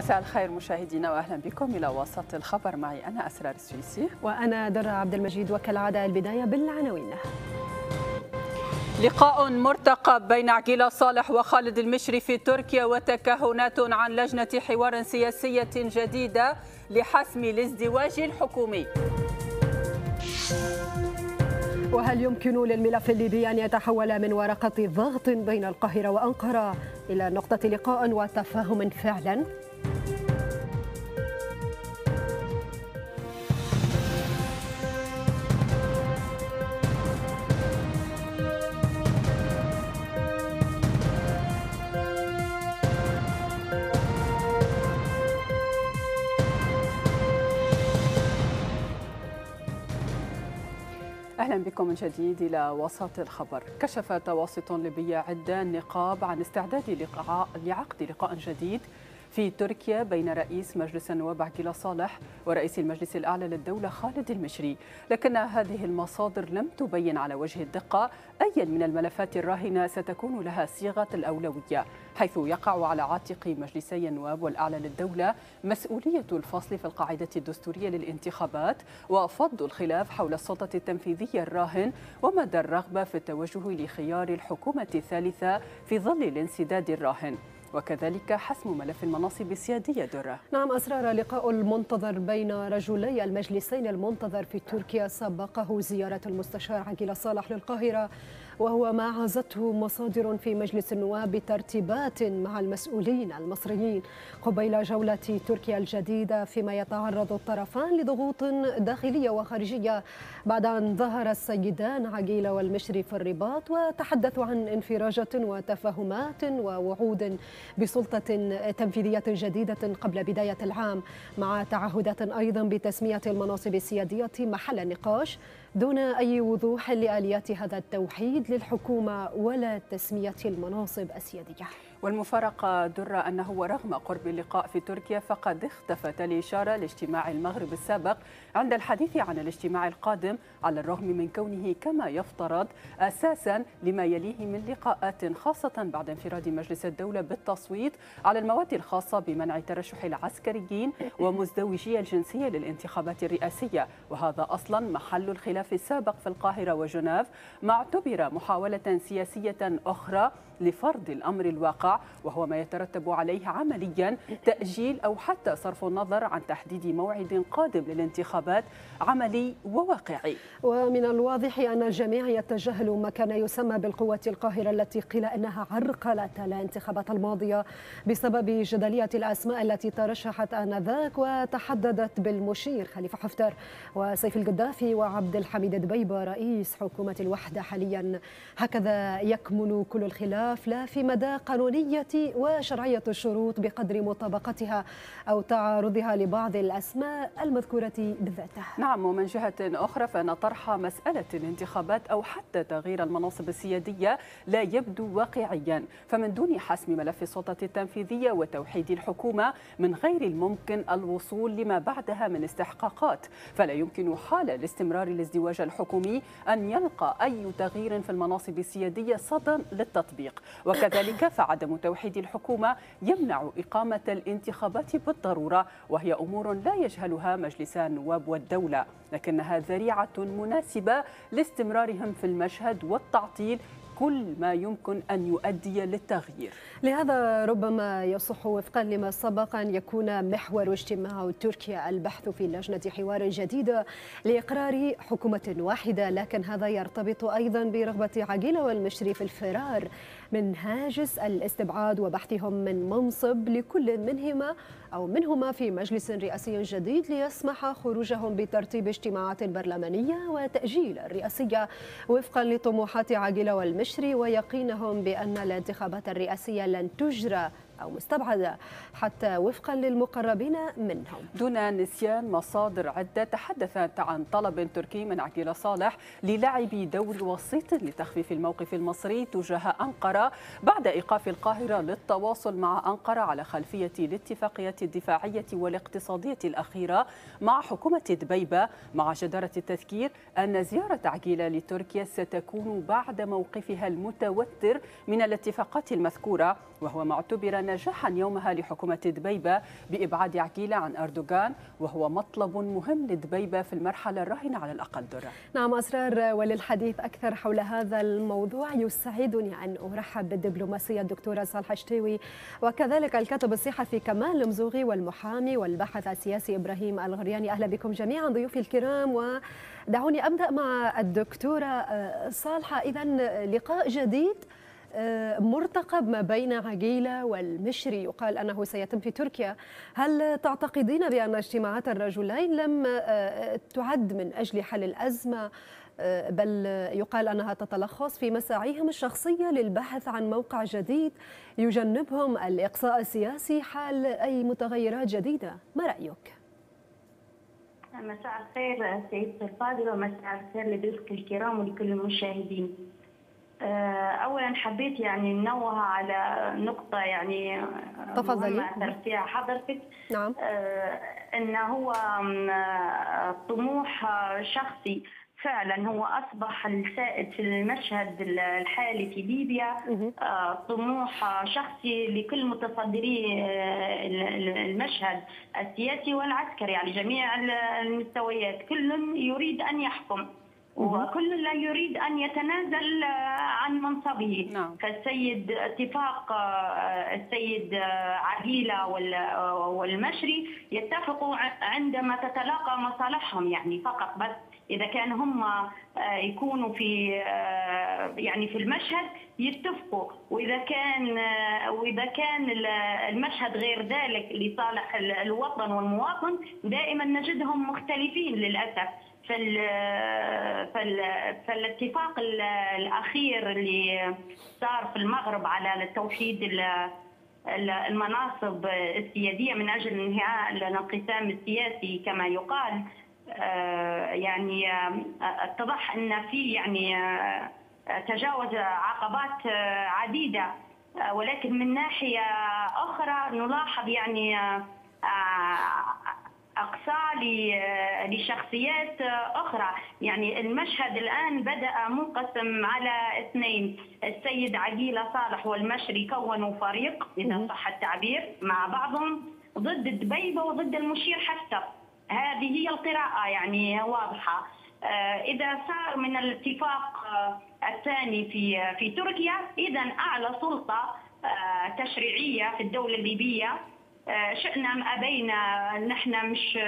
مساء الخير مشاهدينا وأهلا بكم إلى وسط الخبر. معي أنا أسرار السويسي. وأنا درة عبد المجيد وكالعادة البداية بالعناوين. لقاء مرتقب بين عقيلة صالح وخالد المشري في تركيا وتكهنات عن لجنة حوار سياسية جديدة لحسم الازدواج الحكومي. وهل يمكن للملف الليبي أن يتحول من ورقة ضغط بين القاهرة وأنقرة إلى نقطة لقاء وتفاهم فعلا؟ أهلا بكم من جديد إلى وسط الخبر. كشفت واسط ليبيه عدة نقاب عن استعداد لعقد لقاء جديد في تركيا بين رئيس مجلس النواب عقيلة صالح ورئيس المجلس الأعلى للدولة خالد المشري. لكن هذه المصادر لم تبين على وجه الدقة أي من الملفات الراهنة ستكون لها صيغة الأولوية حيث يقع على عاتق مجلسي النواب والأعلى للدولة مسؤولية الفصل في القاعدة الدستورية للانتخابات وفض الخلاف حول السلطة التنفيذية الراهن ومدى الرغبة في التوجه لخيار الحكومة الثالثة في ظل الانسداد الراهن. وكذلك حسم ملف المناصب السيادية درة نعم أسرار لقاء المنتظر بين رجلي المجلسين المنتظر في تركيا سبقه زيارة المستشار عقيل صالح للقاهرة. وهو ما عزته مصادر في مجلس النواب بترتيبات مع المسؤولين المصريين. قبيل جولة تركيا الجديدة فيما يتعرض الطرفان لضغوط داخلية وخارجية بعد أن ظهر السيدان عقيلة والمشري في الرباط وتحدثوا عن انفراجة وتفاهمات ووعود بسلطة تنفيذية جديدة قبل بداية العام مع تعهدات أيضا بتسمية المناصب السيادية محل النقاش دون أي وضوح لآليات هذا التوحيد للحكومة ولا تسمية المناصب السيادية. والمفارقة در أنه ورغم قرب اللقاء في تركيا فقد اختفت الإشارة لاجتماع المغرب السابق عند الحديث عن الاجتماع القادم على الرغم من كونه كما يفترض أساسا لما يليه من لقاءات خاصة بعد انفراد مجلس الدولة بالتصويت على المواد الخاصة بمنع ترشح العسكريين ومزدوجي الجنسية للانتخابات الرئاسية. وهذا أصلا محل الخلاف السابق في القاهرة وجنيف ما اعتبر محاولة سياسية أخرى لفرض الأمر الواقع وهو ما يترتب عليه عمليا تأجيل أو حتى صرف النظر عن تحديد موعد قادم للانتخابات عملي وواقعي. ومن الواضح أن الجميع يتجاهل ما كان يسمى بالقوة القاهرة التي قيل أنها عرقلت الانتخابات الماضية بسبب جدلية الأسماء التي ترشحت آنذاك وتحددت بالمشير خليفة حفتر وسيف القذافي وعبد الحميد دبيبة رئيس حكومة الوحدة حاليا. هكذا يكمن كل الخلاف لا في مدى قانونية وشرعية الشروط بقدر مطابقتها أو تعارضها لبعض الأسماء المذكورة بالذات نعم ومن جهة أخرى فإن طرح مسألة الانتخابات أو حتى تغيير المناصب السيادية لا يبدو واقعيا. فمن دون حسم ملف السلطة التنفيذية وتوحيد الحكومة من غير الممكن الوصول لما بعدها من استحقاقات. فلا يمكن حال الاستمرار الازدواج الحكومي أن يلقى أي تغيير في المناصب السيادية صدى للتطبيق. وكذلك فعدم توحيد الحكومة يمنع إقامة الانتخابات بالضرورة وهي أمور لا يجهلها مجلسا النواب والدولة لكنها ذريعة مناسبة لاستمرارهم في المشهد والتعطيل كل ما يمكن أن يؤدي للتغيير. لهذا ربما يصح وفقا لما سبق أن يكون محور اجتماع تركيا البحث في لجنة حوار جديدة لإقرار حكومة واحدة لكن هذا يرتبط أيضا برغبة عقيلة والمشري في الفرار من هاجس الاستبعاد وبحثهم من منصب لكل منهما أو منهما في مجلس رئاسي جديد ليسمح خروجهم بترتيب اجتماعات برلمانية وتأجيل الرئاسية وفقا لطموحات عاجلة والمشري ويقينهم بأن الانتخابات الرئاسية لن تجرى أو مستبعدة حتى وفقا للمقربين منهم. دون نسيان مصادر عدة تحدثت عن طلب تركي من عقيل صالح للعب دور وسيط لتخفيف الموقف المصري تجاه أنقرة بعد إيقاف القاهرة للتواصل مع أنقرة على خلفية الاتفاقية الدفاعية والاقتصادية الأخيرة مع حكومة دبيبة مع جدارة التذكير أن زيارة عقيلة لتركيا ستكون بعد موقفها المتوتر من الاتفاقات المذكورة وهو معتبرا نجاحا يومها لحكومة دبيبة بإبعاد عقيلة عن أردوغان وهو مطلب مهم لدبيبة في المرحلة الراهنة على الأقل درة نعم أسرار وللحديث أكثر حول هذا الموضوع يسعدني أن أرحب بالدبلوماسية الدكتورة صالحة شتيوي. وكذلك الكاتب الصحفي كمال المزوغي والمحامي والباحث السياسي إبراهيم الغرياني. أهلا بكم جميعا ضيوفي الكرام. ودعوني أبدأ مع الدكتورة صالحة. إذا لقاء جديد آه، مرتقب ما بين عقيلة والمشري. يقال أنه سيتم في تركيا. هل تعتقدين بأن اجتماعات الرجلين لم آه، تعد من أجل حل الأزمة؟ آه، بل يقال أنها تتلخص في مساعيهم الشخصية للبحث عن موقع جديد يجنبهم الإقصاء السياسي حال أي متغيرات جديدة. ما رأيك؟ مساء الخير سيدة الفاضلة ومساء الخير لضيوفك الكرام ولكل المشاهدين. آه، اولا حبيت يعني ننوه على نقطة يعني تفضلي. فيها حضرتك. نعم. آه، إن هو طموح شخصي. فعلا هو أصبح السائد في المشهد الحالي في ليبيا. آه، طموح شخصي لكل متصدري المشهد السياسي والعسكري على جميع المستويات. كل يريد أن يحكم. وكل لا يريد أن يتنازل عن منصبه. نعم. فالسيد اتفاق آه، السيد آه، عقيله والمشري يتفقوا عندما تتلاقى مصالحهم يعني فقط. بس إذا كان هم آه، يكونوا في يعني في المشهد يتفقوا. وإذا كان وإذا كان المشهد غير ذلك لصالح الوطن والمواطن دائما نجدهم مختلفين للأسف. فال فال فالاتفاق الأخير اللي صار في المغرب على توحيد المناصب السيادية من أجل انهاء الانقسام السياسي كما يقال آه، يعني آه، اتضح أن في يعني آه، تجاوز عقبات عديدة ولكن من ناحية أخرى نلاحظ يعني اقصاء لشخصيات أخرى. يعني المشهد الآن بدأ منقسم على اثنين السيد عقيله صالح والمشري كونوا فريق إذا صح التعبير مع بعضهم ضد الدبيبه وضد المشير حتى. هذه هي القراءة يعني واضحة. آه، إذا صار من الاتفاق آه، الثاني في في تركيا اذا أعلى سلطة آه، تشريعية في الدولة الليبية شئنا أم أبينا نحن مش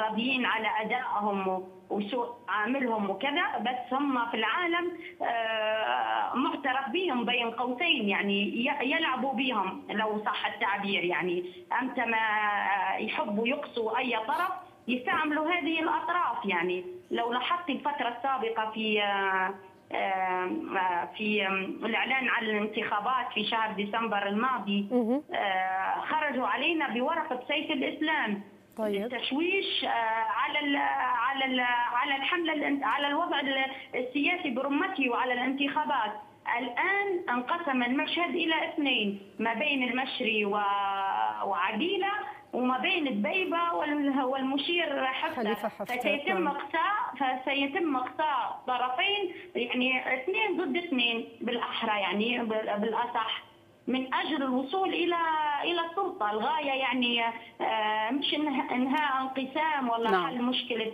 راضيين على أدائهم وسوء عاملهم وكذا بس هم في العالم آه، معترف بهم بين قوسين يعني يلعبوا بهم لو صح التعبير يعني إمتى ما يحبوا يقصوا أي طرف يستعملوا هذه الأطراف يعني لو لاحظت الفترة السابقة في آه، في الإعلان عن الانتخابات في شهر ديسمبر الماضي آه، خرجوا علينا بورقة سيف الإسلام طيب. التشويش آه، على على على الحملة على الوضع السياسي برمته وعلى الانتخابات. الآن انقسم المشهد إلى اثنين ما بين المشري وعديلة وما بين الدبيبه والمشير حفتة فسيتم. اقصاء فسيتم اقصاء طرفين يعني اثنين ضد اثنين بالأحرى يعني بالأصح. من أجل الوصول إلى إلى السلطة. الغاية يعني آه، مش إنهاء انقسام ولا نعم. حل مشكلة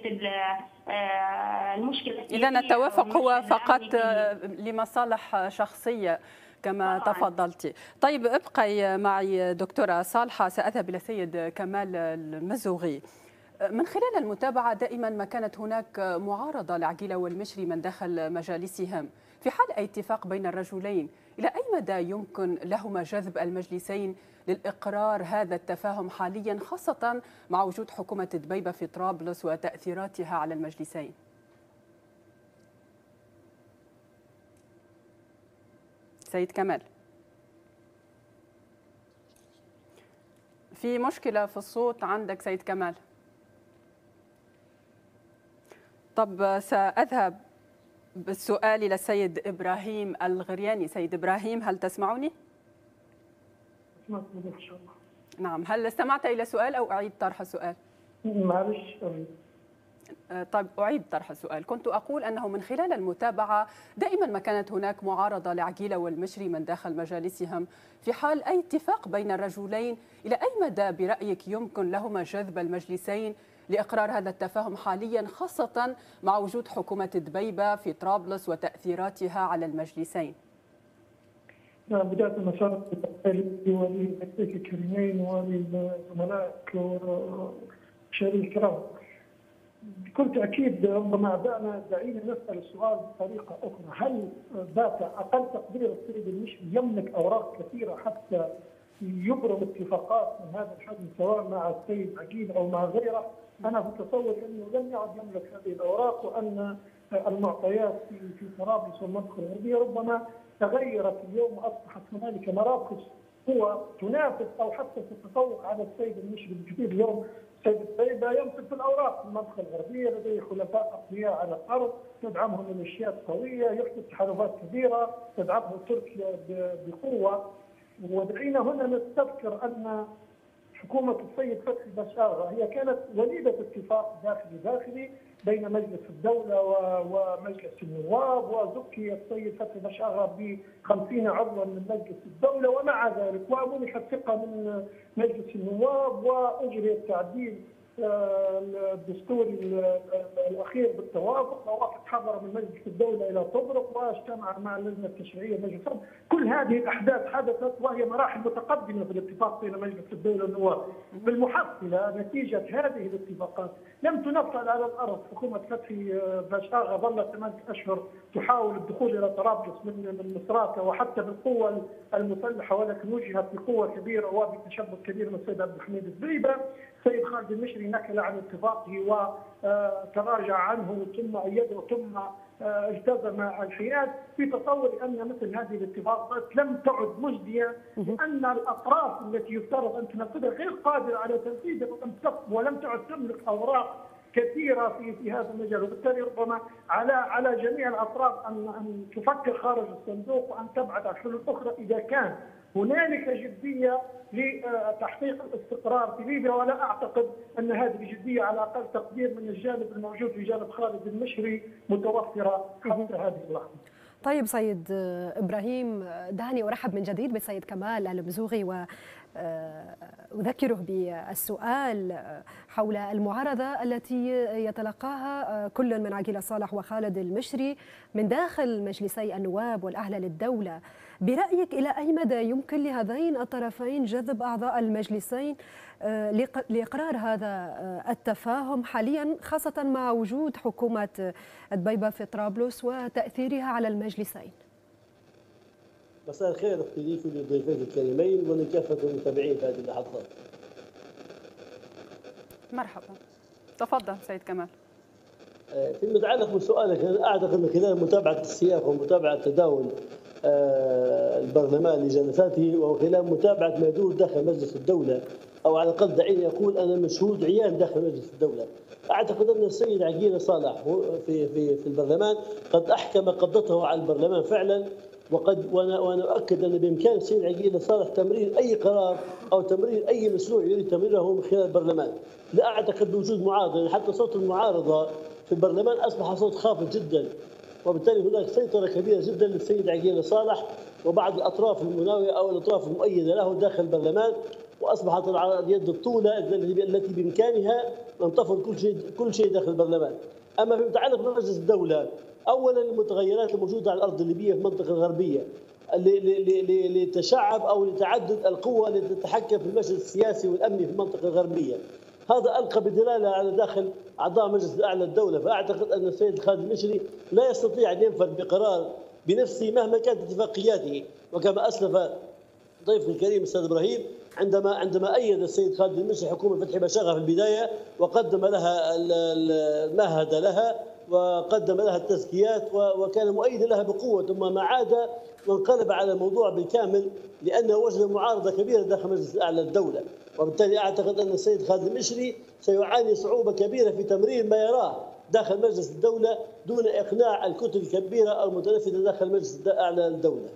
آه، المشكلة اذا التوافق هو فقط لمصالح شخصية. كما طبعا. تفضلتي. طيب ابقي معي دكتورة صالحة سأذهب إلى السيد كمال المزوغي. من خلال المتابعة دائما ما كانت هناك معارضة لعقيلة والمشري من داخل مجالسهم. في حال أي اتفاق بين الرجلين إلى أي مدى يمكن لهما جذب المجلسين للإقرار هذا التفاهم حاليا خاصة مع وجود حكومة دبيبة في طرابلس وتأثيراتها على المجلسين؟ سيد كمال. في مشكلة في الصوت عندك سيد كمال. طب سأذهب بالسؤال إلى السيد إبراهيم الغرياني. سيد إبراهيم هل تسمعني؟ نعم هل استمعت إلى سؤال أو أعيد طرح السؤال؟ معلش طيب أعيد طرح السؤال. كنت أقول أنه من خلال المتابعة دائما ما كانت هناك معارضة لعقيلة والمشري من داخل مجالسهم. في حال أي اتفاق بين الرجلين إلى أي مدى برأيك يمكن لهما جذب المجلسين لإقرار هذا التفاهم حاليا خاصة مع وجود حكومة دبيبة في طرابلس وتأثيراتها على المجلسين؟ نعم بداية مسار وللضيوف الكريمين وللزملاء والمشاهدين الكرام. بكل تاكيد ربما اعدائنا دعينا نسأل السؤال بطريقة أخرى، هل ذات أقل تقدير السيد المشري يملك أوراق كثيرة حتى يبرم اتفاقات من هذا الحجم سواء مع السيد عقيل أو مع غيره؟ أنا بتصور أنه لم يعد يملك هذه الأوراق وأن المعطيات في في طرابلس والمنطقة الغربية ربما تغيرت اليوم وأصبحت هنالك مراكز قوى تنافس أو حتى تتفوق على السيد المشري بكثير اليوم سيد الطيبة في الأوراق. في المنطقة الغربية لديه خلفاء أقوياء على الأرض تدعمهم ميليشيات قوية يحدث تحالفات كبيرة تدعمه تركيا بقوة. ودعينا هنا نستذكر أن حكومة السيد فتحي بشاغة هي كانت وليدة اتفاق داخلي داخلي بين مجلس الدولة ومجلس النواب وزكي السيد فتحي بشاغة ب 50 عضوا من مجلس الدولة ومع ذلك ومنحت ثقة من مجلس النواب وأجري التعديل الدستوري الأخير بالتوافق ووقت حضر من مجلس الدولة إلى طبرق واجتمع مع اللجنة التشريعية مجلس كل هذه الأحداث حدثت وهي مراحل متقدمة في الاتفاق بين مجلس الدولة والنواب. بالمحصلة نتيجة هذه الاتفاقات لم تنفذ على الأرض. حكومة فتحي بشاغه ظلت ثمانيه أشهر تحاول الدخول إلى طرابلس من من مصراتة وحتى بالقوة المسلحة ولكن وجهت بقوة كبيرة وبتشبث كبير من السيد عبد الحميد الدريبه السيد خالد المشري نكل عن اتفاقه وتراجع عنه ثم أيده ثم التزم الحياد في تصوري أن مثل هذه الاتفاقات لم تعد مجدية لأن الأطراف التي يفترض أن تنفذها غير قادرة على تنفيذها ولم تعد تملك أوراق كثيرة في في هذا المجال. وبالتالي ربما على على جميع الأطراف ان أن تفكر خارج الصندوق وأن تبعد عن حلول أخرى إذا كان هنالك جدية لتحقيق الاستقرار في ليبيا ولا أعتقد أن هذه الجدية على أقل تقدير من الجانب الموجود في جانب خالد المشري متوفرة حتى هذه اللحظة. طيب سيد إبراهيم دعني أرحب من جديد بالسيد كمال المزوغي و أذكره بالسؤال حول المعارضة التي يتلقاها كل من عقيل صالح وخالد المشري من داخل مجلسي النواب والأهل للدولة برأيك إلى أي مدى يمكن لهذين الطرفين جذب أعضاء المجلسين لإقرار هذا التفاهم حاليا خاصة مع وجود حكومة دبيبة في طرابلس وتأثيرها على المجلسين مساء الخير أختي ليك ولضيفيك الكريمين ولكافه المتابعين في هذه اللحظات. مرحبا. تفضل سيد كمال. فيما يتعلق بسؤالك أعتقد من خلال متابعة السياق ومتابعة تداول البرلمان لجلساته وخلال متابعة ما يدور داخل مجلس الدولة أو على الاقل دعيني أقول أنا مشهود عيان داخل مجلس الدولة. أعتقد أن السيد عقيل صالح في في في البرلمان قد أحكم قبضته على البرلمان فعلا وقد وأنا وأنا أؤكد أن بإمكان السيد عقيل صالح تمرير أي قرار أو تمرير أي مشروع يريد تمريره من خلال البرلمان. لا أعتقد بوجود معارضة حتى صوت المعارضة في البرلمان أصبح صوت خافت جدا وبالتالي هناك سيطرة كبيرة جدا للسيد عقيل صالح وبعض الأطراف المناوية أو الأطراف المؤيدة له داخل البرلمان وأصبحت اليد الطولة التي بإمكانها أن تفرض كل شيء كل شيء داخل البرلمان. أما فيما يتعلق بمجلس الدولة اولا المتغيرات الموجودة على الأرض الليبية في المنطقة الغربية لتشعب أو لتعدد القوى التي تتحكم في المجلس السياسي والأمني في المنطقة الغربية. هذا ألقى بدلالة على داخل أعضاء مجلس الاعلى الدولة فأعتقد أن السيد خالد المشري لا يستطيع أن ينفذ بقرار بنفسه مهما كانت اتفاقياته. وكما أسلف ضيفنا الكريم الأستاذ إبراهيم عندما عندما أيد السيد خالد المشري حكومة فتحي بشاغه في البداية وقدم لها مهد لها وقدم لها التزكيات وكان مؤيدا لها بقوة ثم ما عاد وانقلب على الموضوع بالكامل لأنه وجد معارضة كبيرة داخل مجلس الاعلى الدولة. وبالتالي أعتقد أن السيد خالد المشري سيعاني صعوبة كبيرة في تمرير ما يراه داخل مجلس الدولة دون إقناع الكتل الكبيرة أو المتنفذة داخل مجلس الاعلى الدولة.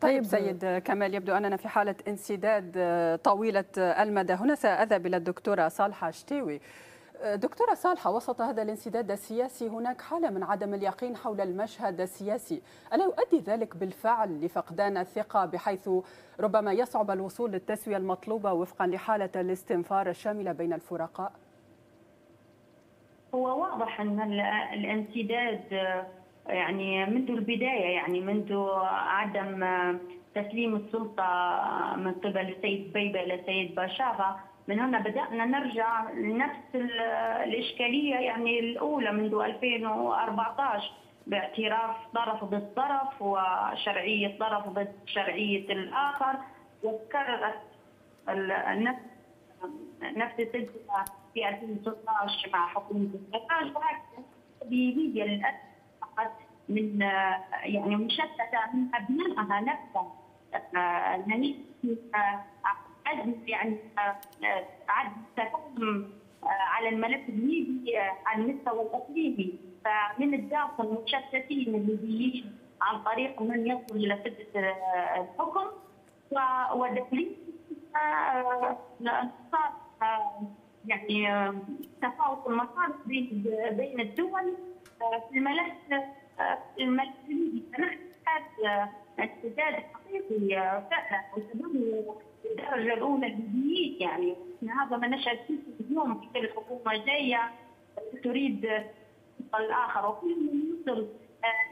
طيب سيد كمال يبدو أننا في حالة انسداد طويلة المدى هنا سأذهب إلى الدكتورة صالحة شتيوي دكتورة صالحة وسط هذا الانسداد السياسي هناك حالة من عدم اليقين حول المشهد السياسي ألا يؤدي ذلك بالفعل لفقدان الثقة بحيث ربما يصعب الوصول للتسوية المطلوبة وفقا لحالة الاستنفار الشاملة بين الفرقاء؟ هو واضح أن الانسداد يعني منذ البداية يعني منذ عدم تسليم السلطة من قبل السيد بيبة إلى السيد باشاغا من هنا بدأنا نرجع لنفس الإشكالية يعني الأولى منذ 2014 باعتراف طرف ضد طرف وشرعية طرف ضد شرعية الآخر وتكررت نفس نفس السلسلة في 2016 مع حكومة السراج وهكذا بليبيا للأسف فقط من يعني مشتتة من أبنائها نفسها. عدم يعني عدم التفاهم على الملف الليبي على المستوى الأقليمي. فمن الداخل مشتتين الليبيين عن طريق من يصل إلى سده الحكم. وداخليا صار يعني تفاوت المصالح بين بين الدول في الملف الملف الليبي فنحتاج امتداد حقيقي فعلا وتبني الدرجه الاولى يعني. هذا ما نشهد فيه اليوم في الحكومة جاية تريد الآخر. وكل من يصل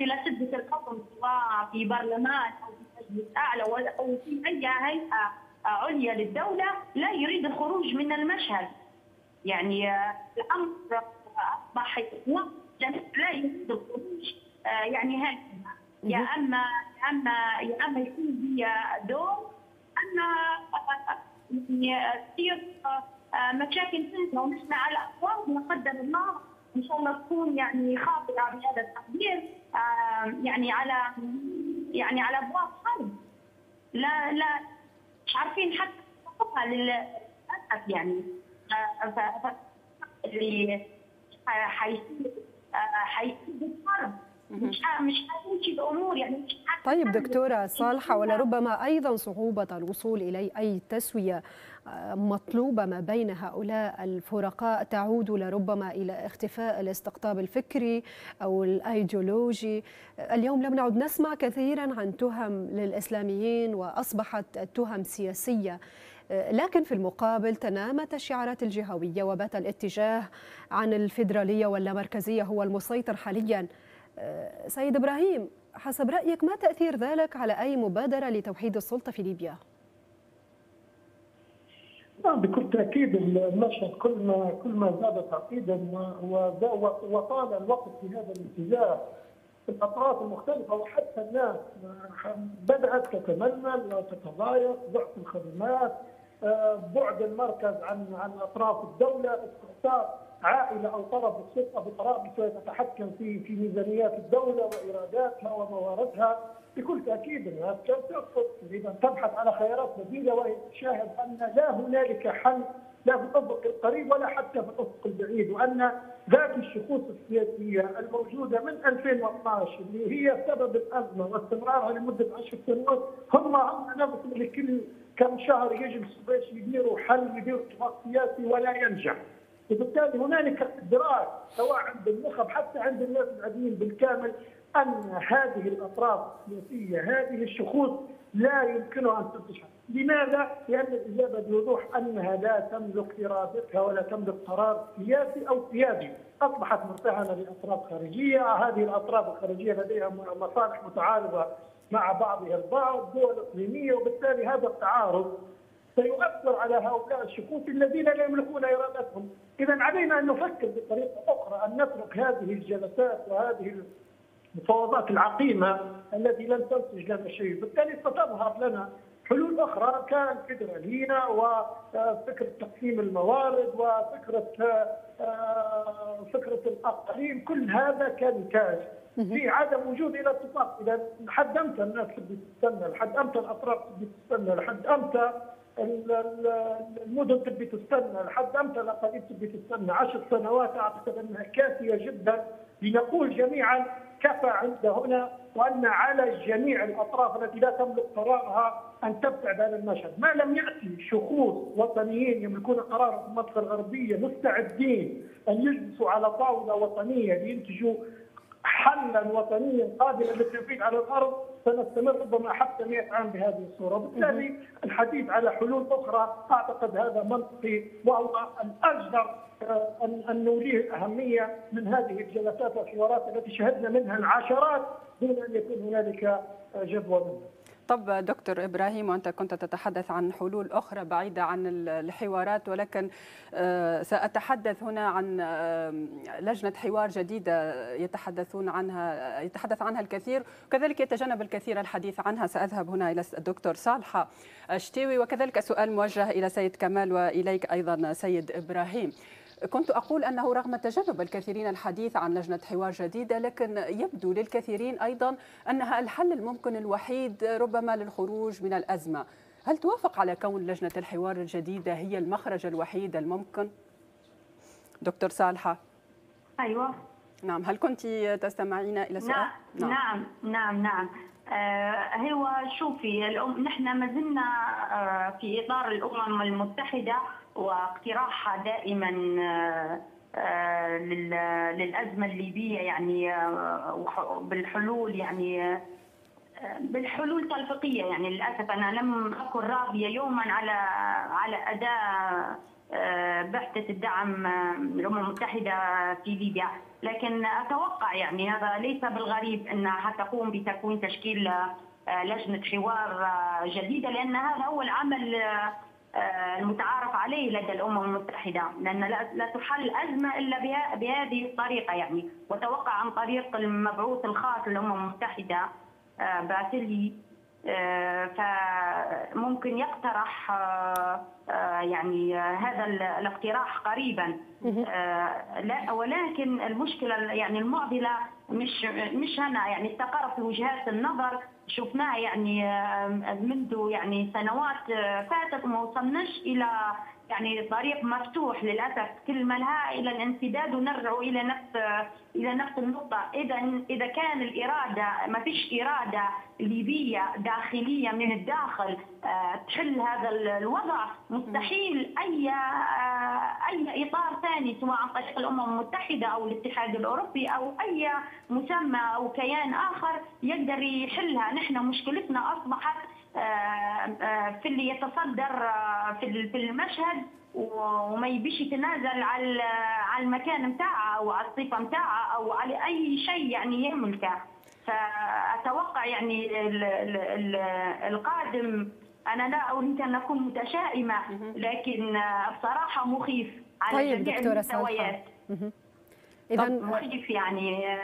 إلى سده الحكم سواء في برلمان أو في مجلس أعلى أو في أي هيئة عليا للدولة لا يريد الخروج من المشهد. يعني الأمر أصبح لا يريد الخروج يعني هكذا. يا أما يا أما يا أما يكون دور أما تصير مشاكل ثانية ونحن على ابواب لا قدر الله إن شاء الله تكون يعني خاطئة بهذا التقدير يعني على يعني على أبواب حرب لا لا مش عارفين حتى نوقفها للأسف يعني. اللي حيصير حيصير بالحرب مش مش هتمشي الأمور يعني مش طيب دكتورة صالحة ولربما أيضا صعوبة الوصول إلى أي تسوية مطلوبة ما بين هؤلاء الفرقاء. تعود لربما إلى اختفاء الاستقطاب الفكري أو الأيديولوجي. اليوم لم نعد نسمع كثيرا عن تهم للإسلاميين وأصبحت تهم سياسية. لكن في المقابل تنامت الشعارات الجهوية وبات الاتجاه عن الفيدرالية واللامركزيه هو المسيطر حاليا. سيد إبراهيم حسب رأيك ما تأثير ذلك على أي مبادرة لتوحيد السلطة في ليبيا؟ بكل تأكيد المشهد كل ما كل ما زاد تعقيدا وطال الوقت في هذا الاتجاه الأطراف المختلفة وحتى الناس بدأت تتململ وتتضايق ضعف الخدمات بعد المركز عن عن أطراف الدولة استقطاب عائلة أو طرف السلطه بطرابلس تتحكم في في ميزانيات الدولة وإيراداتها ومواردها بكل تأكيد الناس ترفض اذا تبحث على خيارات بديلة وهي تشاهد أن لا هنالك حل لا في الأفق القريب ولا حتى في الأفق البعيد وأن ذات الشخوص السياسية الموجودة من 2012 اللي هي سبب الأزمة واستمرارها لمدة 10 سنوات هم هم نفسهم لكل كم شهر يجلسوا باش يديروا حل يديروا اتفاق سياسي ولا ينجح. وبالتالي هنالك ادراك سواء عند النخب حتى عند الناس العاديين بالكامل أن هذه الأطراف السياسية هذه الشخوص لا يمكنها أن تنتشر، لماذا؟ لأن الإجابة بوضوح أنها لا تملك إرادتها ولا تملك قرار سياسي أو سيادي، أصبحت مرتهنة لأطراف خارجية، هذه الأطراف الخارجية لديها مصالح متعارضة مع بعضها البعض، دول إقليمية وبالتالي هذا التعارض سيؤثر على هؤلاء الشخوص الذين لا يملكون إرادتهم، إذا علينا أن نفكر بطريقة أخرى أن نترك هذه الجلسات وهذه المفاوضات العقيمة التي لن تنتج لنا شيء، بالتالي ستظهر لنا حلول أخرى كان فدراليه وفكرة تقسيم الموارد وفكرة فكرة الاقاليم كل هذا كنتاج في عدم وجود إلى اتفاق. إذا لحد أمتى الناس تبي تستنى؟ لحد أمتى الأطراف تبي تستنى؟ لحد أمتى المدن تبي تستنى لحد إمتى الاقاليم تبي تستنى. عشر سنوات أعتقد أنها كافية جدا لنقول جميعا كفى عند هنا وأن على جميع الأطراف التي لا تملك قرارها أن تبتعد عن المشهد، ما لم يأتي شخوص وطنيين يملكون قرار في المنطقة الغربية مستعدين أن يجلسوا على طاولة وطنية لينتجوا حلا وطنيا قادرا للتنفيذ على الأرض سنستمر ربما حتى 100 عام بهذه الصورة، وبالتالي الحديث على حلول أخرى أعتقد هذا منطقي وهو الأجدر آه، ان أن نوليه الأهمية من هذه الجلسات والحوارات التي شهدنا منها العشرات دون أن يكون هنالك جدوى منها. طب دكتور إبراهيم وأنت كنت تتحدث عن حلول أخرى بعيدة عن الحوارات ولكن آه، سأتحدث هنا عن لجنة حوار جديدة يتحدثون عنها يتحدث عنها الكثير وكذلك يتجنب الكثير الحديث عنها. سأذهب هنا إلى الدكتور صالحة شتيوي وكذلك سؤال موجه إلى سيد كمال وإليك أيضا سيد إبراهيم. كنت أقول أنه رغم تجنب الكثيرين الحديث عن لجنة حوار جديدة لكن يبدو للكثيرين أيضا أنها الحل الممكن الوحيد ربما للخروج من الأزمة هل توافق على كون لجنة الحوار الجديدة هي المخرج الوحيد الممكن؟ دكتور صالحة أيوة نعم هل كنت تستمعين إلى السؤال؟ نعم نعم نعم, نعم. آه هو شوفي الأم نحن ما زلنا آه في إطار الأمم المتحدة واقتراحها دائما آه، آه، للأزمة الليبية يعني آه، بالحلول يعني بالحلول تلفيقيه يعني للأسف. أنا لم أكن راضية يوما على على أداء بعثه الدعم الأمم المتحدة في ليبيا. لكن أتوقع يعني هذا ليس بالغريب انها تقوم بتكوين تشكيل لجنة حوار جديدة لأن هذا هو العمل آه، المتعارف عليه لدى الأمم المتحدة لأن لا تحل أزمة إلا بهذه الطريقة يعني. وتوقع عن طريق المبعوث الخاص للأمم المتحدة آه، باسيلي آه، فممكن يقترح يعني هذا الاقتراح قريبا. لا ولكن المشكلة يعني المعضلة مش مش هنا. يعني استقر في وجهات النظر شفناها يعني منذ يعني سنوات آه، فاتت وما وصلناش إلى يعني طريق مفتوح للأسف. كل ما لها إلى الانسداد ونرجع إلى نفس إلى نفس النقطة. إذا إذا كان الإرادة ما فيش إرادة ليبية داخلية من الداخل آه، تحل هذا الوضع مستحيل أي آه، أي إطار ثاني سواء عن طريق الأمم المتحدة أو الاتحاد الأوروبي أو أي مسمى أو كيان آخر يقدر يحلها. نحن مشكلتنا أصبحت في اللي يتصدر في المشهد وما يبيش يتنازل على على المكان نتاعه أو على الصفة نتاعه أو على أي شيء يعني يملكه فأتوقع يعني القادم أنا لا أريد أن أكون متشائمة لكن بصراحة مخيف على طيب جميع المستويات. اذا مخيف يعني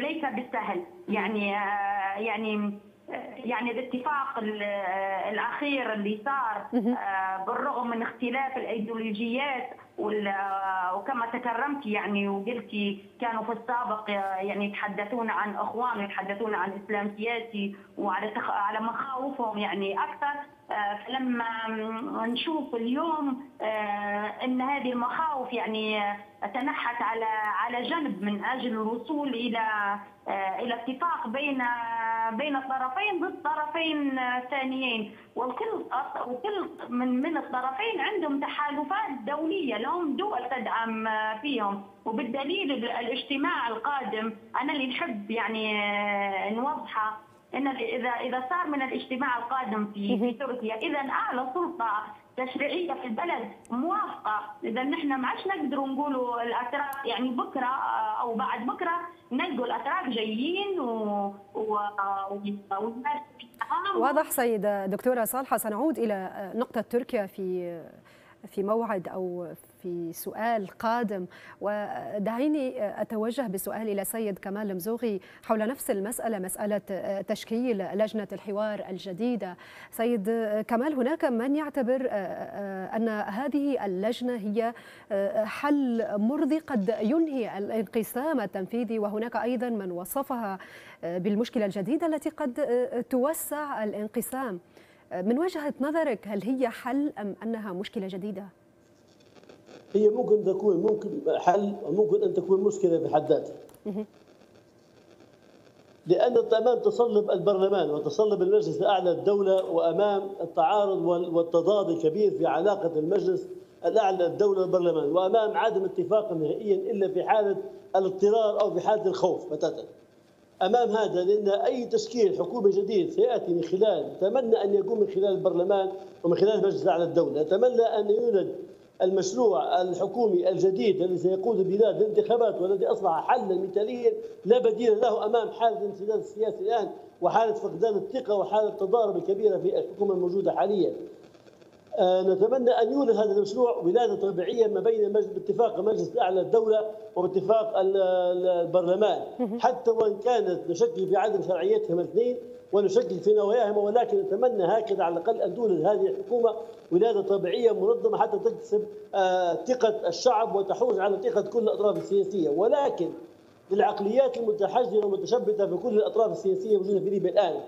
ليس بالسهل. يعني يعني يعني الاتفاق الأخير اللي صار آه، بالرغم من اختلاف الأيديولوجيات وكما تكرمت يعني وقلتي كانوا في السابق يعني يتحدثون عن إخوان ويتحدثون عن إسلام سياسي وعلى على مخاوفهم يعني أكثر. آه، فلما نشوف اليوم آه، إن هذه المخاوف يعني تنحت على على جنب من أجل الوصول إلى إلى اتفاق بين بين الطرفين ضد طرفين ثانيين. والكل وكل من من الطرفين عندهم تحالفات دولية لهم دول تدعم فيهم. وبالدليل الاجتماع القادم أنا اللي نحب يعني نوضحه. إن اذا إذا صار من الاجتماع القادم في في تركيا اذا اعلى سلطه تشريعية في البلد موافقة. اذا نحن ما عادش نقدروا نقولوا الأتراك يعني بكرة أو بعد بكرة نلقوا الأتراك جايين و, و... و... واضح سيد دكتورة صالحة. سنعود إلى نقطة تركيا في في موعد أو في سؤال قادم. ودعيني أتوجه بسؤال إلى سيد كمال المزوغي حول نفس المسألة مسألة تشكيل لجنة الحوار الجديدة. سيد كمال هناك من يعتبر أن هذه اللجنة هي حل مرضي قد ينهي الانقسام التنفيذي وهناك أيضا من وصفها بالمشكلة الجديدة التي قد توسع الانقسام. من وجهة نظرك هل هي حل أم أنها مشكلة جديدة؟ هي ممكن تكون ممكن حل وممكن أن تكون مشكلة في حد ذاتها. لأن أمام تصلب البرلمان وتصلب المجلس الأعلى الدولة وأمام التعارض والتضاد الكبير في علاقة المجلس الأعلى الدولة والبرلمان وأمام عدم اتفاق نهائيا إلا في حالة الاضطرار أو في حالة الخوف بتاتا. أمام هذا لأن أي تشكيل حكومه جديد سيأتي من خلال نتمنى أن يكون من خلال البرلمان ومن خلال المجلس الاعلى الدولة، نتمنى أن يولد المشروع الحكومي الجديد الذي سيقود البلاد للانتخابات والذي أصبح حلا مثاليا لا بديل له أمام حالة الانسداد السياسي الآن وحالة فقدان الثقة وحالة التضارب الكبيرة في الحكومة الموجودة حاليا. آه، نتمنى أن يولد هذا المشروع ولادة طبيعية ما بين باتفاق المجلس الأعلى الدولة وباتفاق البرلمان. حتى وإن كانت نشكك في عدم شرعيتهم الاثنين ونشكك في نواياهم ولكن نتمنى هكذا على الأقل أن تولد هذه الحكومة ولادة طبيعية منظمة حتى تكتسب آه، ثقة الشعب وتحوز على ثقة كل الأطراف السياسية. ولكن للعقليات المتحجرة والمتشبثه في كل الأطراف السياسية الموجوده في ليبيا الآن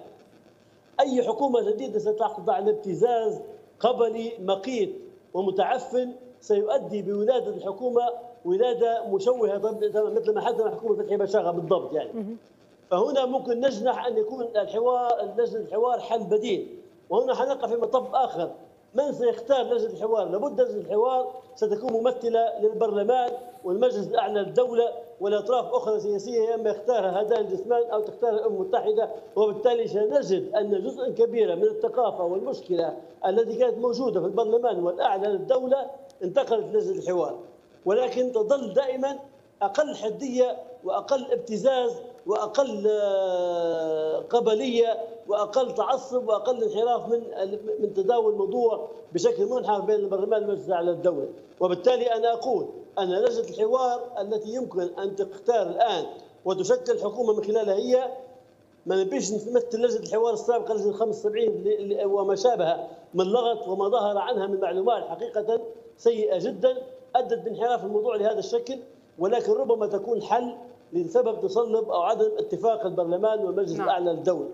أي حكومة جديدة ستحصل على ابتزاز قبلي مقيت ومتعفن سيؤدي بولادة الحكومة ولادة مشوهة مثل ما حدث مع حكومة فتحي بشاغة بالضبط يعني. فهنا ممكن نجنح أن يكون الحوار لجنه الحوار حل بديل. وهنا حنقع في مطب آخر. من سيختار لجنه الحوار؟ لابد لجنه الحوار ستكون ممثلة للبرلمان والمجلس الأعلى للدولة والأطراف أخرى سياسية يا إما يختارها هذان الجسمان أو تختار الأمم المتحدة وبالتالي سنجد أن جزءا كبيرا من الثقافة والمشكلة التي كانت موجودة في البرلمان والأعلى للدولة انتقلت لجنه الحوار ولكن تظل دائما أقل حدية وأقل ابتزاز وأقل آه، قبلية وأقل تعصب وأقل انحراف من من تداول الموضوع بشكل منحرف بين البرلمان والمجلس الأعلى للدولة، وبالتالي أنا أقول أن لجنة الحوار التي يمكن أن تختار الآن وتشكل حكومة من خلالها هي ما نبيش نمثل لجنة الحوار السابقة لجنة 75 وما شابه من لغط وما ظهر عنها من معلومات حقيقة سيئة جدا أدت بانحراف الموضوع لهذا الشكل ولكن ربما تكون حل لسبب تصلب أو عدم اتفاق البرلمان والمجلس نعم. الاعلى للدوله.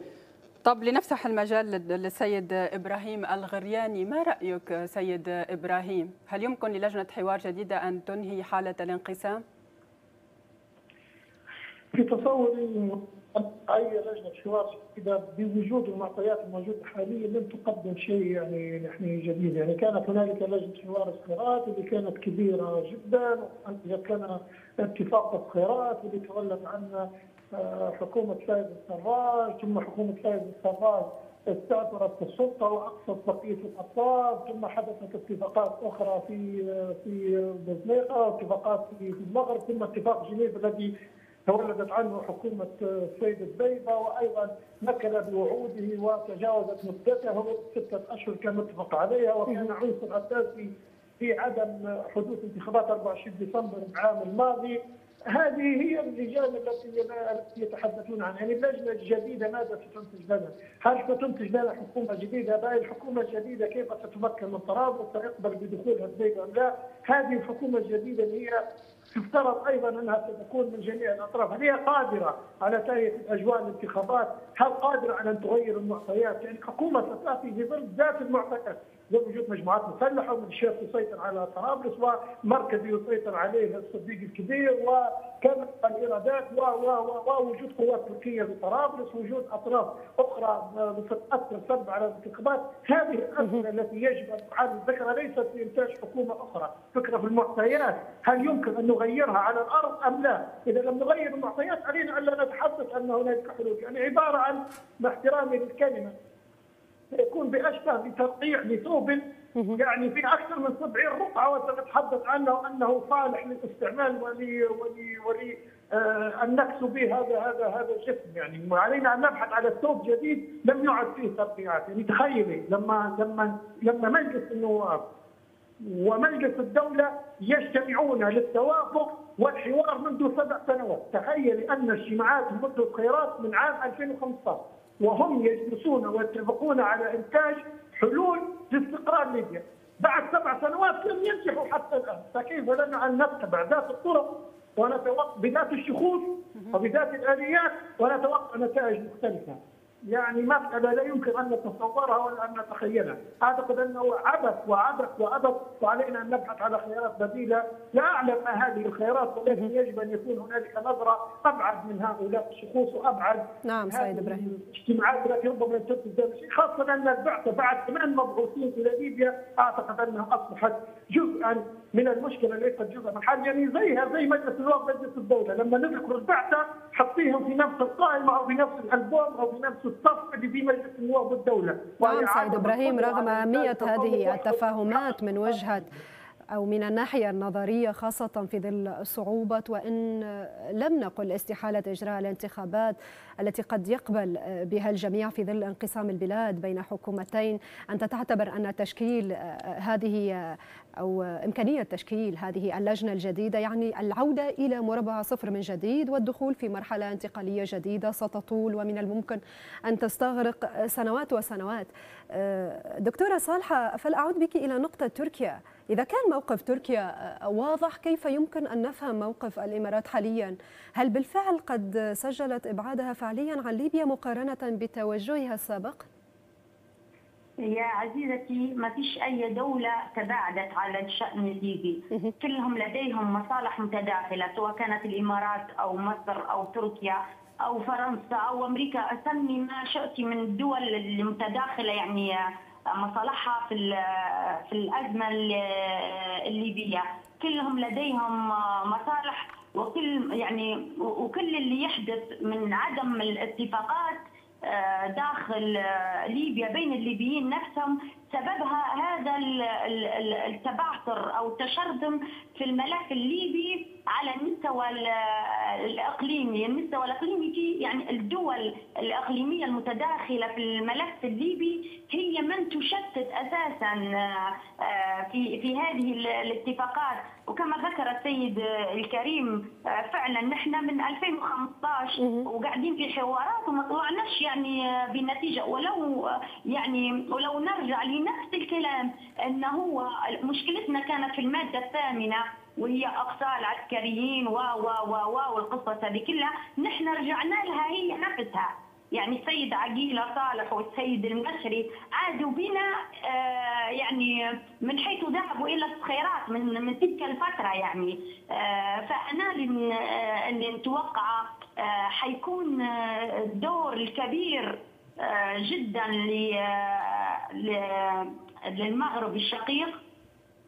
طب لنفتح المجال للسيد إبراهيم الغرياني، ما رأيك سيد إبراهيم؟ هل يمكن للجنة حوار جديدة أن تنهي حالة الانقسام؟ في تصوري أي لجنة حوار إذا بوجود المعطيات الموجودة حاليا لم تقدم شيء يعني نحن جديد يعني كانت هنالك لجنة حوار الخيرات اللي كانت كبيرة جدا كان اتفاق الخيرات اللي تولت عنها آه، حكومة سيد السراج ثم حكومة سيد السراج استأثرت السلطة وأقصت بقية الأطراف ثم حدثت اتفاقات أخرى في في بوزنيقة اتفاقات في المغرب ثم اتفاق جنيف الذي تولدت عنه حكومة السيد البيضة وأيضا نكل بوعوده وتجاوزت مدته ستة أشهر كان متفق عليها وكان عنصر أساسي في عدم حدوث انتخابات 24 ديسمبر العام الماضي هذه هي اللجان التي يتحدثون عنها، يعني اللجنه الجديده ماذا ستنتج لنا؟ هل ستنتج لنا حكومة جديدة؟ هذه الحكومة الجديدة كيف ستمكن من طرابلس؟ سيقبل بدخولها البيت أم لا؟ هذه الحكومة الجديده اللي هي تفترض أيضا أنها ستكون من جميع الأطراف، هل هي قادرة على تهيئة اجواء الانتخابات؟ هل قادرة على أن تغير المعطيات؟ يعني حكومه ستأتي في ظل ذات المعطيات، وجود مجموعات مسلحة وميليشيات تسيطر على طرابلس ومركزي يسيطر عليه الصديق الكبير وكم الإيرادات ووجود قوات تركيه في طرابلس وجود أطراف أخرى ستاثر سلب على الانتخابات. هذه الأسئلة التي يجب أن تعاد ذكرها ليست في انتاج حكومة أخرى فكرة في المعطيات. هل يمكن أن نغيرها على الأرض أم لا؟ إذا لم نغير المعطيات علينا ألا نتحدث أن هناك حلول يعني عبارة عن مع احترامي للكلمة. يكون بأشبه بترقيع لثوب يعني في أكثر من 70 رقعة وسنتحدث عنه انه صالح للاستعمال ولي ولي ولي آه أن نكسو به هذا هذا هذا الجسم. يعني وعلينا أن نبحث على ثوب جديد لم يعد فيه ترقيعات. يعني تخيلي لما لما لما مجلس النواب ومجلس الدولة يجتمعون للتوافق والحوار منذ سبع سنوات، تخيلي أن اجتماعات منذ الخيرات من عام 2015 وهم يجلسون ويتفقون على إنتاج حلول لاستقرار ليبيا. بعد سبع سنوات لم ينجحوا حتى الآن. فكيف لنا أن نتبع ذات الطرق ونتوقع بذات الشخوص وبذات الآليات ونتوقع نتائج مختلفة؟ يعني مسألة لا يمكن أن نتصورها ولا أن نتخيلها. أعتقد أنه عبث وعبث وعبث وعلينا أن نبحث على خيارات بديلة. لا أعلم ما هذه الخيارات ولكن يجب أن يكون هنالك نظرة أبعد من هؤلاء الشخوص وأبعد نعم سيد إبراهيم. اجتماعات التي ربما تنتهي خاصة أن البعثة بعد ثمان مبعوثين إلى ليبيا. أعتقد أنها أصبحت جزءا من المشكلة ليست جزء من حل يعني زيها زي مجلس النواب مجلس الدولة. لما نذكر البعثه حطيهم في نفس القائمة أو في نفس الألبوم أو في نفس الصف اللي في مجلس النواب والدولة. نعم سيد إبراهيم رغم اهميه هذه التفاهمات من وجهة أو من الناحية النظرية خاصة في ظل صعوبة وإن لم نقل استحالة إجراء الانتخابات التي قد يقبل بها الجميع في ظل انقسام البلاد بين حكومتين أنت تعتبر أن تشكيل هذه أو إمكانية تشكيل هذه اللجنة الجديدة يعني العودة إلى مربع صفر من جديد والدخول في مرحلة انتقالية جديدة ستطول ومن الممكن أن تستغرق سنوات وسنوات. دكتورة صالحة فلأعود بك إلى نقطة تركيا. إذا كان موقف تركيا واضح كيف يمكن أن نفهم موقف الإمارات حاليا؟ هل بالفعل قد سجلت إبعادها فعليا عن ليبيا مقارنة بتوجهها السابق؟ يا عزيزتي ما فيش أي دولة تباعدت على الشأن الليبي. كلهم لديهم مصالح متداخلة سواء كانت الإمارات أو مصر أو تركيا أو فرنسا أو أمريكا. أسمي ما شئت من الدول المتداخلة يعني مصالحها في في الأزمة الليبية. كلهم لديهم مصالح وكل يعني وكل اللي يحدث من عدم الاتفاقات داخل ليبيا بين الليبيين نفسهم سببها هذا التبعثر أو التشرذم في الملف الليبي. على المستوى الإقليمي، المستوى الإقليمي في يعني الدول الإقليمية المتداخلة في الملف الليبي هي من تشتت أساسا في في هذه الاتفاقات، وكما ذكر السيد الكريم فعلا نحن من 2015 وقاعدين في حوارات وما طلعناش يعني بنتيجة. ولو يعني ولو نرجع لنفس الكلام إنه هو مشكلتنا كانت في المادة الثامنة. وهي اقصاء العسكريين و و و و والقصص هذه كلها نحن رجعنا لها هي نفسها. يعني السيد عقيلة صالح والسيد المشري عادوا بنا آه يعني من حيث ذهبوا إلى الصخيرات من من تلك الفترة يعني. آه فأنا اللي نتوقع آه حيكون الدور الكبير جدا للمغرب الشقيق.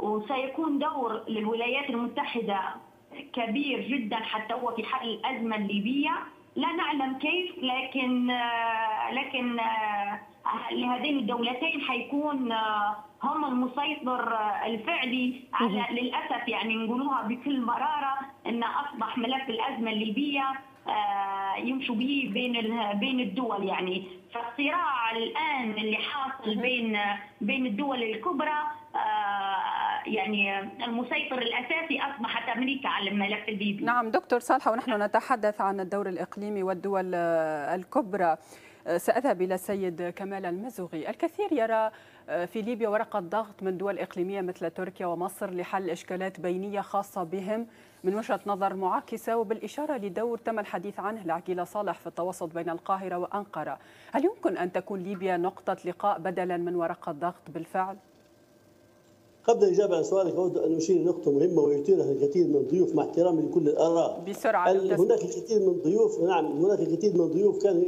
وسيكون دور للولايات المتحدة كبير جدا حتى هو في حل الأزمة الليبية. لا نعلم كيف لكن لكن لهذين الدولتين حيكون هم المسيطر الفعلي. على للأسف يعني نقولوها بكل مرارة إن أصبح ملف الأزمة الليبية يمشوا به بين بين الدول يعني فالصراع الآن اللي حاصل بين بين الدول الكبرى يعني المسيطر الأساسي أصبحت أمريكا على الملف الليبي. نعم دكتور صالحة ونحن نتحدث عن الدور الإقليمي والدول الكبرى. سأذهب إلى السيد كمال المزغي الكثير يرى في ليبيا ورقة ضغط من دول إقليمية مثل تركيا ومصر لحل إشكالات بينية خاصة بهم من وجهة نظر معاكسة وبالإشارة لدور تم الحديث عنه لعقيلة صالح في التوسط بين القاهرة وأنقرة. هل يمكن أن تكون ليبيا نقطة لقاء بدلا من ورقة ضغط بالفعل؟ قبل الإجابة على سؤالك أود أن أشير لنقطة مهمة ويثيرها الكثير من الضيوف مع احترامي لكل الآراء. بسرعة هناك الكثير من الضيوف نعم هناك الكثير من الضيوف كانوا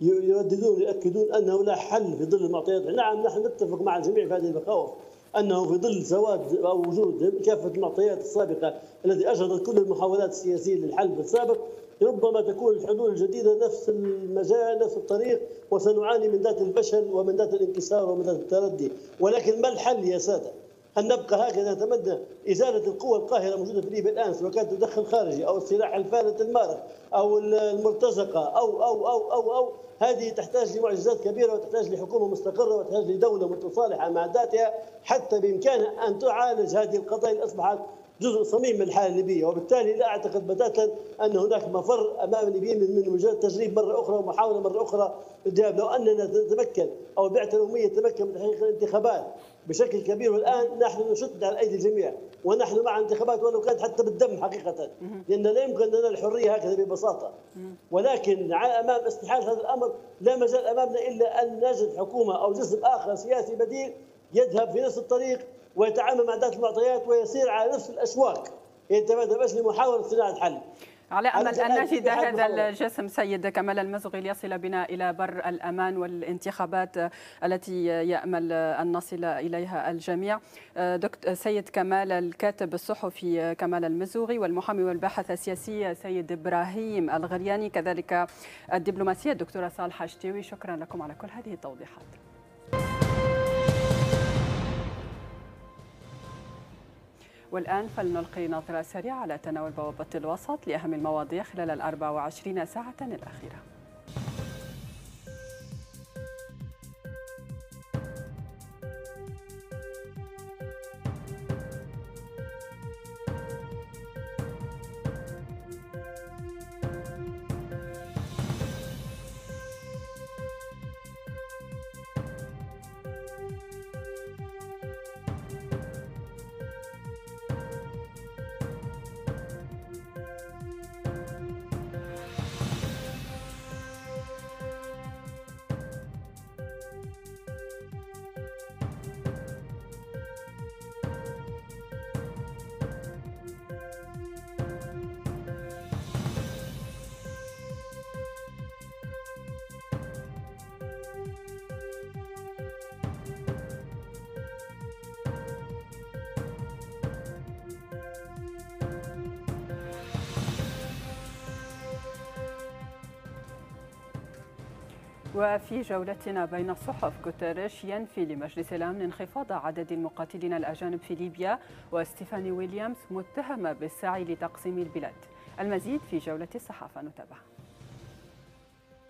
يرددون يؤكدون أنه لا حل في ظل المعطيات. نعم نحن نتفق مع الجميع في هذه المخاوف. أنه في ظل سواد أو وجود كافة المعطيات السابقة التي أجهضت كل المحاولات السياسية للحل السابق ربما تكون الحلول الجديدة نفس المجال نفس الطريق وسنعاني من ذات الفشل ومن ذات الانكسار ومن ذات التردي. ولكن ما الحل يا سادة؟ أن نبقى هكذا؟ نتمنى إزالة القوى القاهرة الموجودة في ليبيا الآن سواء كانت تدخل خارجي أو السلاح الفارط المارق أو المرتزقة أو أو أو أو أو. هذه تحتاج لمعجزات كبيرة وتحتاج لحكومة مستقرة وتحتاج لدولة متصالحة مع ذاتها حتى بإمكانها أن تعالج هذه القضايا اللي أصبحت جزء صميم من الحاله الليبية. وبالتالي لا أعتقد بتاتا أن هناك مفر أمام الليبيين من مجرد تجريب مرة أخرى ومحاولة مرة أخرى لو أننا نتمكن أو البعثه الامميه تتمكن من تحقيق الانتخابات بشكل كبير. والآن نحن نشد على ايدي الجميع ونحن مع انتخابات ولو كانت حتى بالدم حقيقة. لأن لا يمكن لنا الحرية هكذا ببساطة. ولكن أمام استحالة هذا الأمر لا مجال أمامنا إلا أن نجد حكومة أو جسم آخر سياسي بديل يذهب في نفس الطريق ويتعامل مع ذات المعطيات ويسير على نفس الاشواك يتبادل بس لمحاوله صناعة الحل على أمل أن نجد هذا الجسم سيد كمال المزغي ليصل بنا إلى بر الأمان والانتخابات التي يأمل أن نصل إليها الجميع. دكتور سيد كمال الكاتب الصحفي كمال المزغي والمحامي والباحث السياسي سيد إبراهيم الغرياني كذلك الدبلوماسية الدكتورة صالحة شتيوي شكرا لكم على كل هذه التوضيحات. والآن فلنلقي نظرة سريعة على تناول بوابة الوسط لأهم المواضيع خلال ال 24 ساعة الأخيرة. وفي جولتنا بين الصحف غوتيريش ينفي لمجلس الأمن انخفاض عدد المقاتلين الأجانب في ليبيا وستيفاني ويليامز متهمة بالسعي لتقسيم البلاد. المزيد في جولة الصحافة نتابع.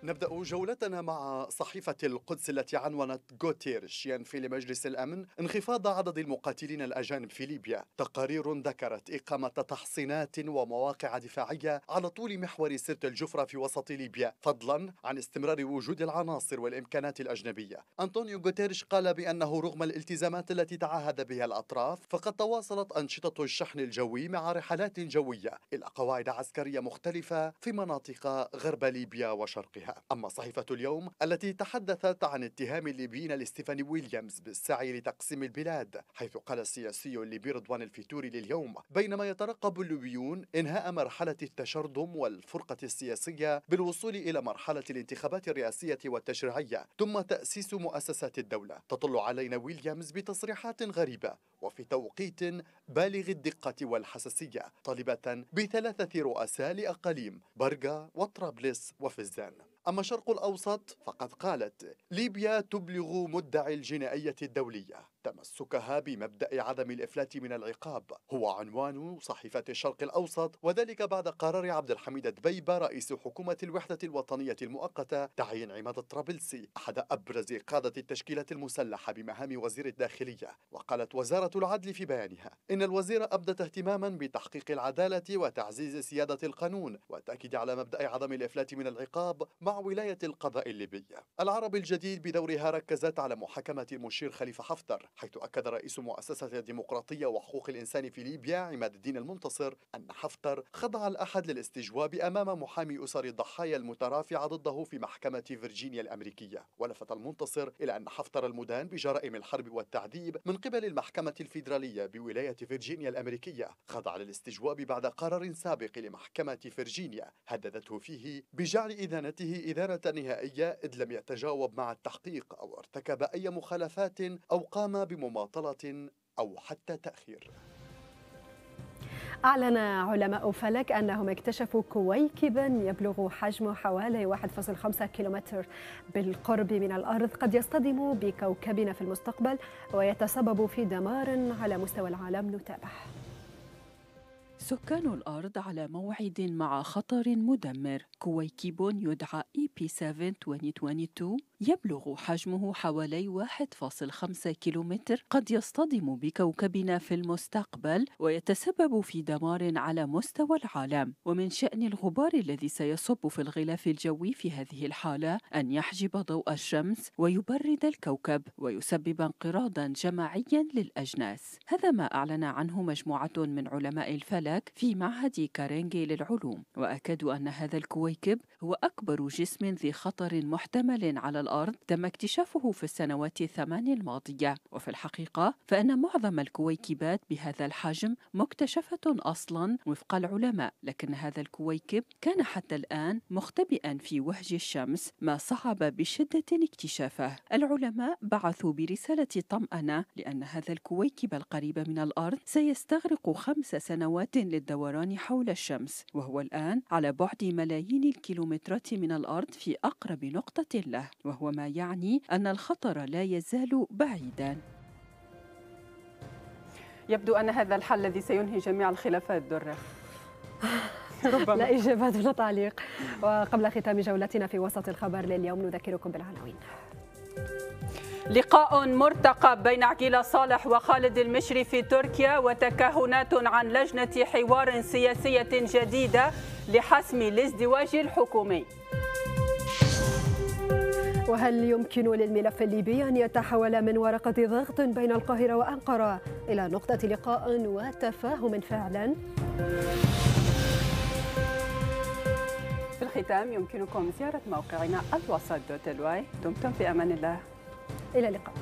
نبدأ جولتنا مع صحيفة القدس التي عنونت غوتيرش ينفي لمجلس الأمن انخفاض عدد المقاتلين الأجانب في ليبيا. تقارير ذكرت إقامة تحصينات ومواقع دفاعية على طول محور سرت الجفرة في وسط ليبيا فضلا عن استمرار وجود العناصر والإمكانات الأجنبية. أنطونيو غوتيرش قال بأنه رغم الالتزامات التي تعهد بها الأطراف فقد تواصلت أنشطة الشحن الجوي مع رحلات جوية إلى قواعد عسكرية مختلفة في مناطق غرب ليبيا وشرقها. أما صحيفة اليوم التي تحدثت عن اتهام الليبيين لستيفاني ويليامز بالسعي لتقسيم البلاد حيث قال السياسي الليبي رضوان الفيتوري لليوم بينما يترقب الليبيون إنهاء مرحلة التشرذم والفرقة السياسية بالوصول إلى مرحلة الانتخابات الرئاسية والتشريعية ثم تأسيس مؤسسات الدولة. تطل علينا ويليامز بتصريحات غريبة وفي توقيت بالغ الدقة والحساسية طالبة بثلاثة رؤساء لأقاليم برغا وطرابلس وفزان أما الشرق الأوسط فقد قالت ليبيا تبلغ مدعي الجنائية الدولية. تمسكها بمبدأ عدم الإفلات من العقاب. هو عنوان صحيفة الشرق الأوسط وذلك بعد قرار عبد الحميد دبيبة رئيس حكومة الوحدة الوطنية المؤقتة تعيين عماد الطرابلسي أحد أبرز قادة التشكيلات المسلحة بمهام وزير الداخلية. وقالت وزارة العدل في بيانها إن الوزير أبدت اهتماما بتحقيق العدالة وتعزيز سيادة القانون والتأكيد على مبدأ عدم الإفلات من العقاب مع ولاية القضاء الليبي العرب الجديد بدورها ركزت على محاكمة المشير خليفة حفتر. حيث أكد رئيس مؤسسة الديمقراطية وحقوق الإنسان في ليبيا عماد الدين المنتصر أن حفتر خضع الأحد للاستجواب أمام محامي أسر الضحايا المترافعة ضده في محكمة فيرجينيا الأمريكية. ولفت المنتصر إلى أن حفتر المدان بجرائم الحرب والتعذيب من قبل المحكمة الفيدرالية بولاية فيرجينيا الأمريكية. خضع للاستجواب بعد قرار سابق لمحكمة فيرجينيا هددته فيه بجعل إدانته إدانة نهائية إذ لم يتجاوب مع التحقيق أو ارتكب أي مخالفات أو قام بمماطلة أو حتى تأخير. أعلن علماء فلك أنهم اكتشفوا كويكبا يبلغ حجمه حوالي 1.5 كيلومتر بالقرب من الأرض. قد يصطدم بكوكبنا في المستقبل ويتسبب في دمار على مستوى العالم. نتابع. سكان الأرض على موعد مع خطر مدمر. كويكب يدعى EP7 2022 يبلغ حجمه حوالي 1.5 كيلومتر. قد يصطدم بكوكبنا في المستقبل ويتسبب في دمار على مستوى العالم. ومن شأن الغبار الذي سيصب في الغلاف الجوي في هذه الحالة أن يحجب ضوء الشمس ويبرد الكوكب ويسبب انقراضا جماعيا للأجناس. هذا ما أعلن عنه مجموعة من علماء الفلك في معهد كارينجي للعلوم وأكدوا أن هذا الكويكب هو أكبر جسم ذي خطر محتمل على الأرض تم اكتشافه في السنوات الثمان الماضية. وفي الحقيقة فإن معظم الكويكبات بهذا الحجم مكتشفة أصلا وفق العلماء لكن هذا الكويكب كان حتى الآن مختبئا في وهج الشمس ما صعب بشدة اكتشافه. العلماء بعثوا برسالة طمأنة لأن هذا الكويكب القريب من الأرض سيستغرق خمس سنوات للدوران حول الشمس وهو الآن على بعد ملايين الكيلومترات من الأرض في أقرب نقطة له وهو ما يعني أن الخطر لا يزال بعيدا. يبدو أن هذا الحل الذي سينهي جميع الخلافات درة. ربما. لا إجابات ولا تعليق. وقبل ختام جولتنا في وسط الخبر لليوم نذكركم بالعناوين. لقاء مرتقب بين عقيلة صالح وخالد المشري في تركيا وتكهنات عن لجنة حوار سياسية جديدة لحسم الازدواج الحكومي. وهل يمكن للملف الليبي أن يتحول من ورقة ضغط بين القاهرة وأنقرة إلى نقطة لقاء وتفاهم فعلا؟ في الختام يمكنكم زيارة موقعنا الوسط دوت دمتم في أمان الله. إلى اللقاء.